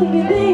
nothing you think